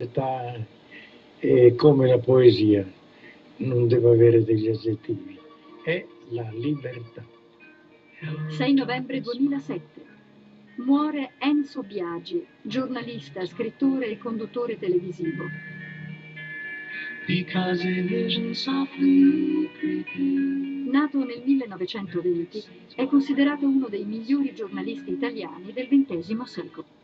libertà è eh, come la poesia, non deve avere degli aggettivi, è la libertà. 6 novembre 2007. Muore Enzo Biagi, giornalista, scrittore e conduttore televisivo. Nato nel 1920, è considerato uno dei migliori giornalisti italiani del XX secolo.